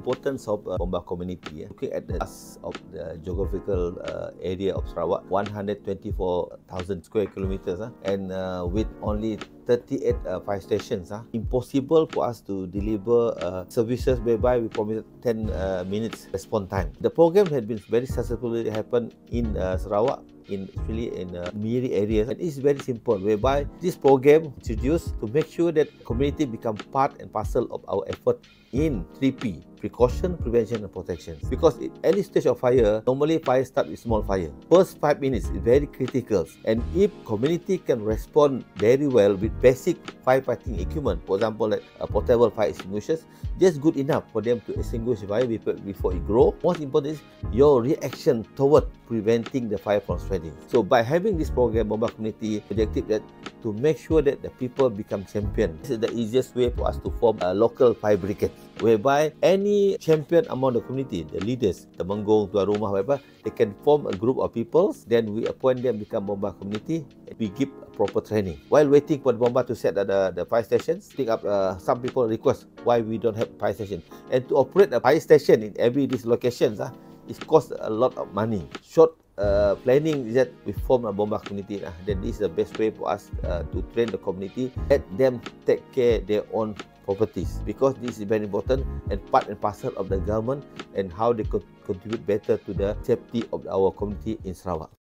importance of uh, Bomba community, uh, looking at the of the geographical uh, area of Sarawak, 124,000 square kilometers, uh, and uh, with only 38 uh, fire stations, uh, impossible for us to deliver uh, services whereby we promised 10 uh, minutes response time. The program had been very successfully happened in uh, Sarawak in really in uh, Miri areas and it's very simple whereby this program introduced to make sure that community become part and parcel of our effort in 3P precaution, prevention and protection. Because at any stage of fire, normally fire start with small fire. First five minutes is very critical. And if community can respond very well with basic firefighting equipment, for example, like a portable fire extinguishers, just good enough for them to extinguish fire before it grow. Most important is your reaction toward preventing the fire from spreading. So by having this program, Bomba Community objective that to make sure that the people become champion. This is the easiest way for us to form a local fire brigade whereby any champion among the community, the leaders, the menggong, tuan rumah, whatever, they can form a group of people, then we appoint them become Bomba community, we give proper training. While waiting for the Bomba to set the, the, the fire stations, think up uh, some people request why we don't have fire station. And to operate a fire station in every these locations, uh, it costs a lot of money. Short uh, planning is that we form a bomba community. Uh, then this is the best way for us uh, to train the community, let them take care their own properties because this is very important and part and parcel of the government and how they could contribute better to the safety of our community in Sarawak.